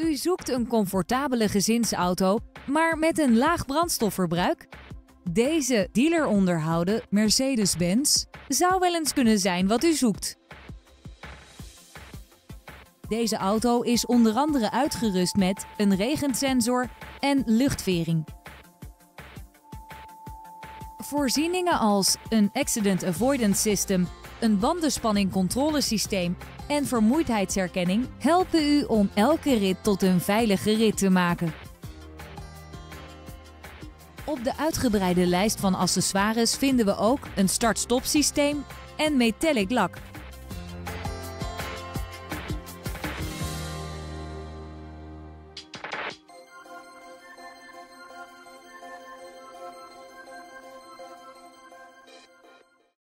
U zoekt een comfortabele gezinsauto, maar met een laag brandstofverbruik? Deze dealer onderhouden Mercedes-Benz zou wel eens kunnen zijn wat u zoekt. Deze auto is onder andere uitgerust met een regensensor en luchtvering. Voorzieningen als een accident avoidance system, een bandenspanning controlesysteem en vermoeidheidsherkenning helpen u om elke rit tot een veilige rit te maken. Op de uitgebreide lijst van accessoires vinden we ook een start-stop systeem en metallic lak